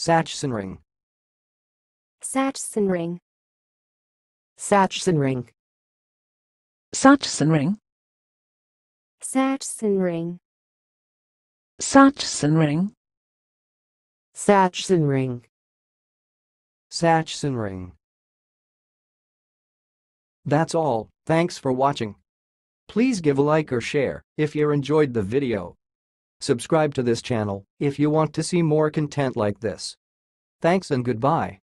Sachsenring. Sachsenring. Sachsenring. Sachsenring. Sachsenring. Sachsenring. Sachsenring. Sachsenring. That's all, thanks for watching. Please give a like or share if you enjoyed the video. Subscribe to this channel if you want to see more content like this. Thanks and goodbye.